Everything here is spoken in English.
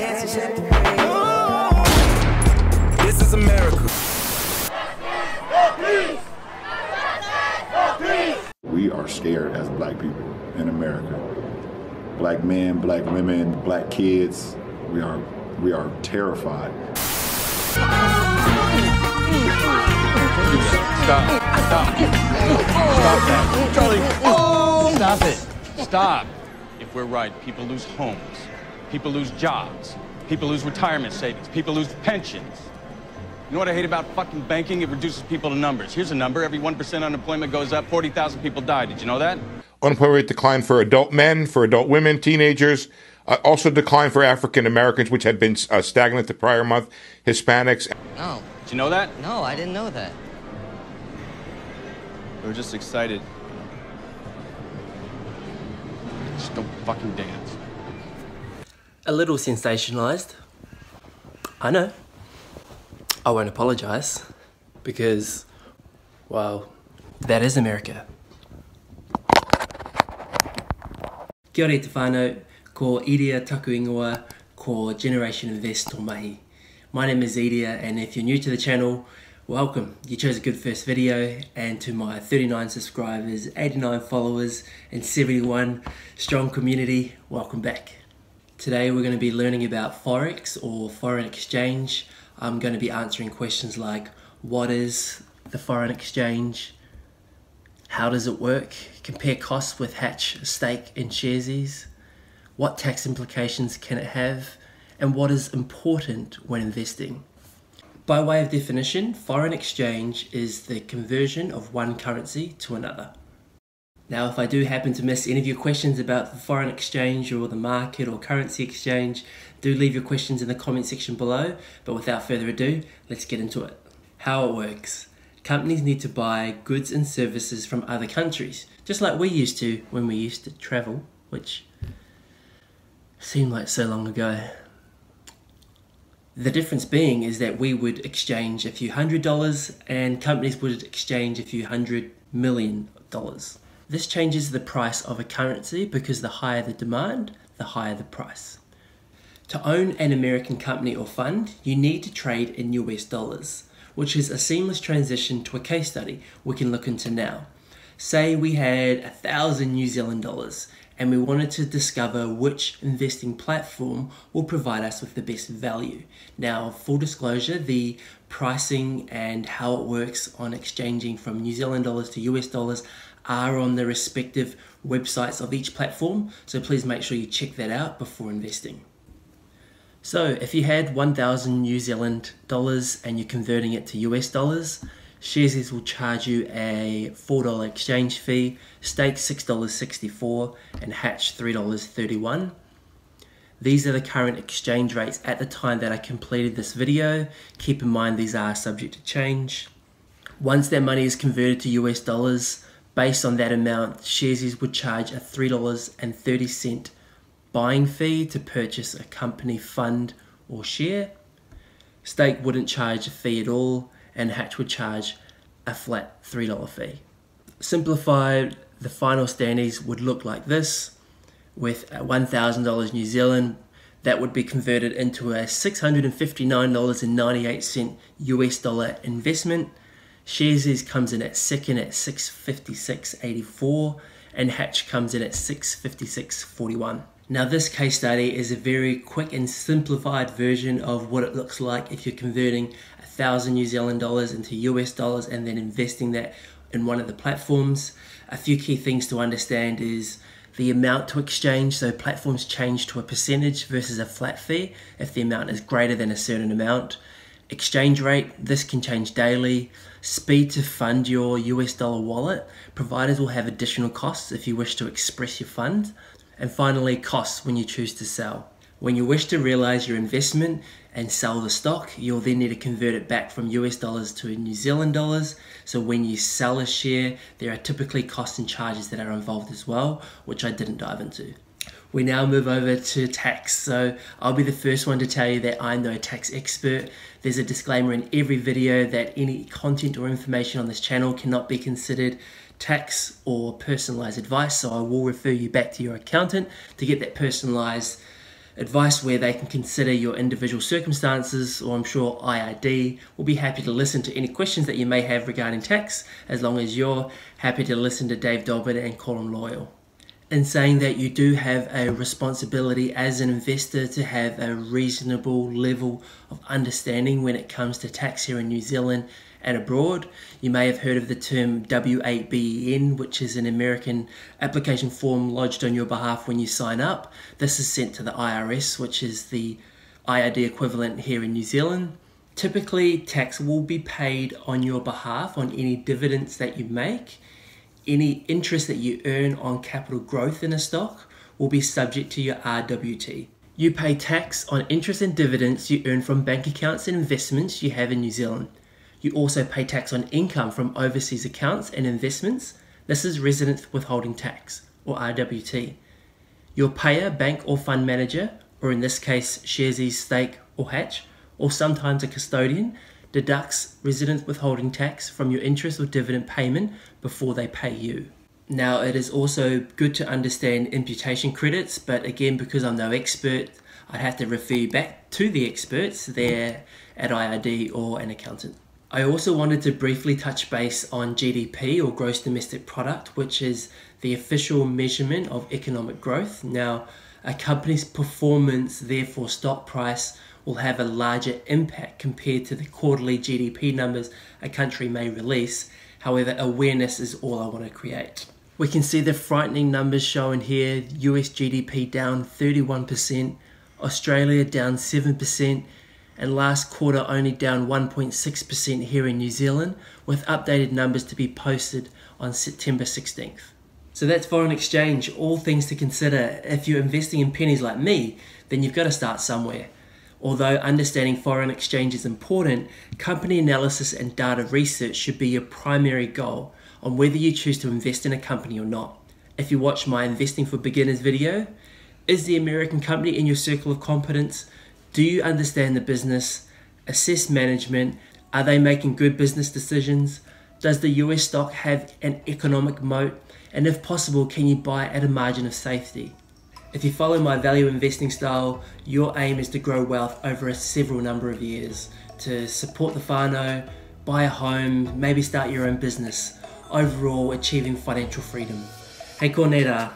This is America. We are scared as black people in America. Black men, black women, black kids, we are we are terrified. Stop. Stop. Stop that. Charlie. Oh! Stop it. Stop. If we're right, people lose homes. People lose jobs. People lose retirement savings. People lose pensions. You know what I hate about fucking banking? It reduces people to numbers. Here's a number. Every 1% unemployment goes up, 40,000 people die. Did you know that? Unemployment rate declined for adult men, for adult women, teenagers. Uh, also declined for African Americans, which had been uh, stagnant the prior month. Hispanics. No. Did you know that? No, I didn't know that. We were just excited. Just don't fucking dance. A little sensationalized. I know. I won't apologize because, well, that is America. Kia ora te whānau, ko Iria Taku Ingoa, ko Generation Invest o mahi. My name is Iria and if you're new to the channel, welcome. You chose a good first video and to my 39 subscribers, 89 followers and 71 strong community, welcome back. Today we're going to be learning about Forex or foreign exchange. I'm going to be answering questions like what is the foreign exchange? How does it work? Compare costs with Hatch, Stake and Sharesies. What tax implications can it have? And what is important when investing? By way of definition, foreign exchange is the conversion of one currency to another. Now, if I do happen to miss any of your questions about the foreign exchange or the market or currency exchange, do leave your questions in the comment section below. But without further ado, let's get into it. How it works. Companies need to buy goods and services from other countries, just like we used to when we used to travel, which seemed like so long ago. The difference being is that we would exchange a few hundred dollars and companies would exchange a few hundred million dollars. This changes the price of a currency because the higher the demand, the higher the price. To own an American company or fund, you need to trade in US dollars, which is a seamless transition to a case study we can look into now. Say we had a thousand New Zealand dollars and we wanted to discover which investing platform will provide us with the best value. Now, full disclosure, the pricing and how it works on exchanging from New Zealand dollars to US dollars are on the respective websites of each platform, so please make sure you check that out before investing. So, if you had 1000 New Zealand dollars and you're converting it to US dollars, Sharesies will charge you a $4 exchange fee, Stake $6.64, and Hatch $3.31. These are the current exchange rates at the time that I completed this video. Keep in mind these are subject to change. Once that money is converted to US dollars, based on that amount, Sharesies would charge a $3.30 buying fee to purchase a company fund or share. Stake wouldn't charge a fee at all and Hatch would charge a flat $3 fee. Simplified, the final standings would look like this with $1,000 New Zealand that would be converted into a $659.98 US dollar investment. Sharesies comes in at second at 656.84 and Hatch comes in at 656.41. Now this case study is a very quick and simplified version of what it looks like if you're converting a thousand New Zealand dollars into US dollars and then investing that in one of the platforms. A few key things to understand is the amount to exchange, so platforms change to a percentage versus a flat fee if the amount is greater than a certain amount. Exchange rate, this can change daily. Speed to fund your US dollar wallet, providers will have additional costs if you wish to express your fund. And finally, costs when you choose to sell. When you wish to realize your investment and sell the stock, you'll then need to convert it back from US dollars to New Zealand dollars. So when you sell a share, there are typically costs and charges that are involved as well, which I didn't dive into. We now move over to tax. So I'll be the first one to tell you that I'm no tax expert. There's a disclaimer in every video that any content or information on this channel cannot be considered tax or personalized advice. So I will refer you back to your accountant to get that personalized advice where they can consider your individual circumstances, or I'm sure IRD will be happy to listen to any questions that you may have regarding tax, as long as you're happy to listen to Dave Dobbyn and Colin Loyal. In saying that you do have a responsibility as an investor to have a reasonable level of understanding when it comes to tax here in New Zealand and abroad. You may have heard of the term W8BEN, which is an American application form lodged on your behalf when you sign up. This is sent to the IRS, which is the IRD equivalent here in New Zealand. Typically, tax will be paid on your behalf on any dividends that you make. Any interest that you earn on capital growth in a stock will be subject to your RWT. You pay tax on interest and dividends you earn from bank accounts and investments you have in New Zealand. You also pay tax on income from overseas accounts and investments. This is resident withholding tax, or RWT. Your payer, bank or fund manager, or in this case Sharesies, Stake or Hatch, or sometimes a custodian, deducts resident withholding tax from your interest or dividend payment before they pay you. Now, it is also good to understand imputation credits, but again, because I'm no expert, I'd have to refer you back to the experts there at IRD or an accountant. I also wanted to briefly touch base on GDP or gross domestic product, which is the official measurement of economic growth. Now, a company's performance, therefore stock price, will have a larger impact compared to the quarterly GDP numbers a country may release. However, awareness is all I want to create. We can see the frightening numbers shown here US GDP down 31%, Australia down 7%, and last quarter only down 1.6% here in New Zealand, with updated numbers to be posted on September 16th. So that's foreign exchange, all things to consider. If you're investing in pennies like me, then you've got to start somewhere. Although understanding foreign exchange is important, company analysis and data research should be your primary goal on whether you choose to invest in a company or not. If you watch my Investing for Beginners video, is the American company in your circle of competence? Do you understand the business? Assess management. Are they making good business decisions? Does the US stock have an economic moat? And if possible, can you buy at a margin of safety? If you follow my value investing style, your aim is to grow wealth over a several number of years, to support the whānau, buy a home, maybe start your own business, overall achieving financial freedom. Hey, Corneta,